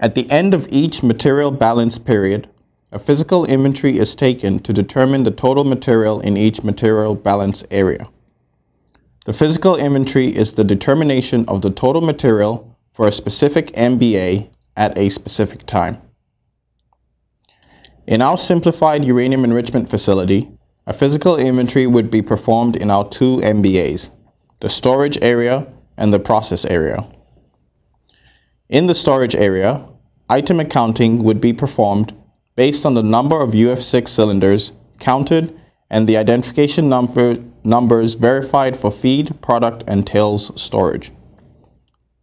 At the end of each material balance period, a physical inventory is taken to determine the total material in each material balance area. The physical inventory is the determination of the total material for a specific MBA at a specific time. In our simplified uranium enrichment facility, a physical inventory would be performed in our two MBAs, the storage area and the process area. In the storage area, item accounting would be performed based on the number of UF6 cylinders counted and the identification number, numbers verified for feed, product, and tails storage.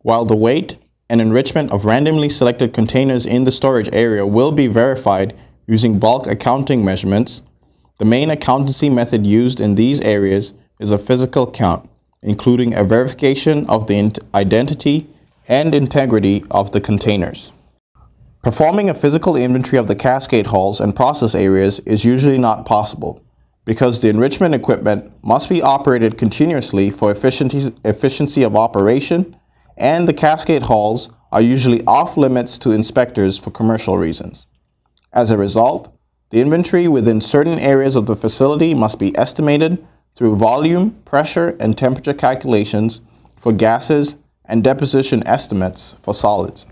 While the weight and enrichment of randomly selected containers in the storage area will be verified using bulk accounting measurements, the main accountancy method used in these areas is a physical count, including a verification of the identity and integrity of the containers. Performing a physical inventory of the cascade halls and process areas is usually not possible because the enrichment equipment must be operated continuously for efficiency, efficiency of operation and the cascade halls are usually off limits to inspectors for commercial reasons. As a result, the inventory within certain areas of the facility must be estimated through volume, pressure, and temperature calculations for gases and deposition estimates for solids.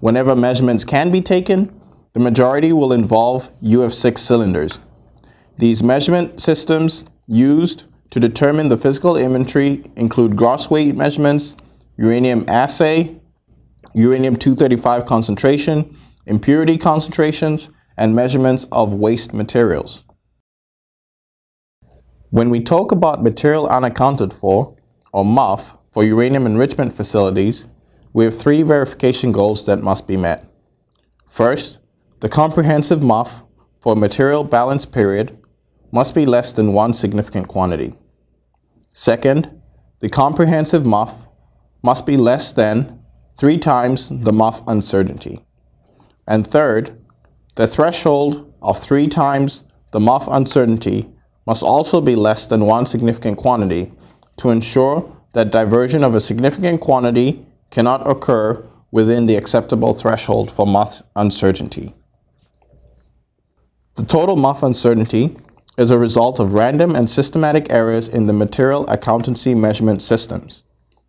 Whenever measurements can be taken, the majority will involve UF6 cylinders. These measurement systems used to determine the physical inventory include gross weight measurements, uranium assay, uranium-235 concentration, impurity concentrations, and measurements of waste materials. When we talk about material unaccounted for, or MUF, for uranium enrichment facilities, we have three verification goals that must be met. First, the comprehensive MUF for a material balance period must be less than one significant quantity. Second, the comprehensive MUF must be less than three times the MUF uncertainty. And third, the threshold of three times the MUF uncertainty must also be less than one significant quantity to ensure that diversion of a significant quantity cannot occur within the acceptable threshold for MUF uncertainty. The total MUF uncertainty is a result of random and systematic errors in the material accountancy measurement systems.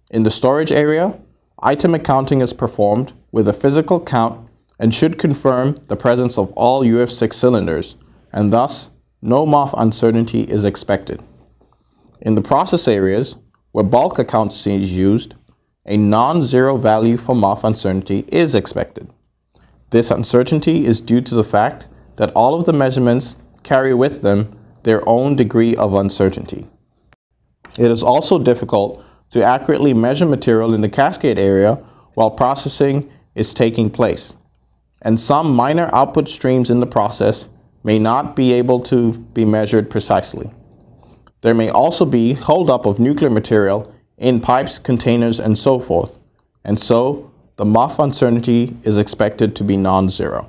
In the storage area, item accounting is performed with a physical count and should confirm the presence of all UF6 cylinders, and thus no MUF uncertainty is expected. In the process areas, where bulk accounts is used, a non-zero value for MUF uncertainty is expected. This uncertainty is due to the fact that all of the measurements carry with them their own degree of uncertainty. It is also difficult to accurately measure material in the cascade area while processing is taking place and some minor output streams in the process may not be able to be measured precisely. There may also be holdup of nuclear material in pipes, containers, and so forth, and so the MUF uncertainty is expected to be non-zero.